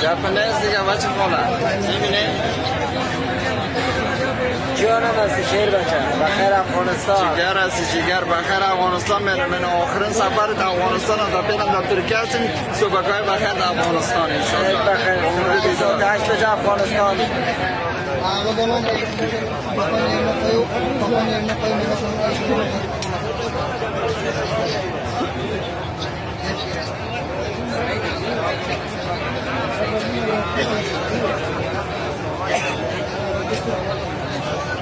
Japanese, they are watching for that. جانم هستی شیر بچه بخیر افغانستان. جگر هستی جگر بخیر افغانستان من من آخرین سفر در افغانستان تا پیدم در ترکیه هستیم. صبحکای بخیر در افغانستان بخیر عمر 28 بجه افغانستان.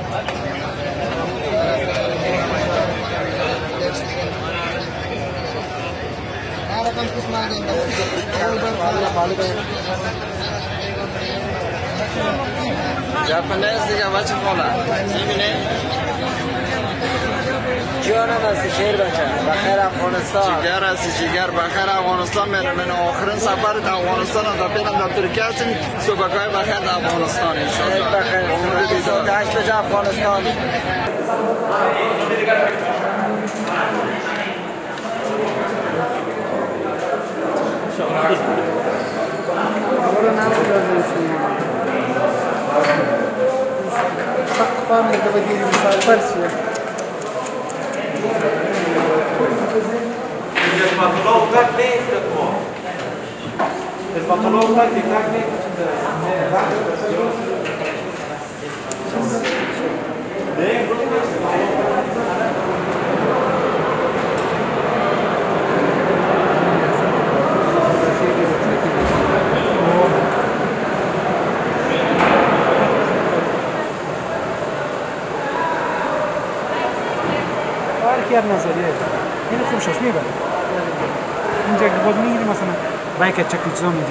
Japanese, Japanese, Japanese, Japanese, Japanese, Japanese, Japanese, Japanese, جانم هستی شیر بچه بخیر افغانستان جگر هستی جگر بخیر افغانستان من من آخرین سفر در افغانستان تا پیدم در ترکیه هستیم صبحکای بخیر در افغانستان خیر انشاءالله بخیر عمر 28 بجه افغانستان Desmantelou o Βαθολόγουρα και Τάκη. Υπάρχει αρναζωρία. Είναι χωρίς ασμίδα. Quindi che cosa mi ma sono vai che c'è qui sono in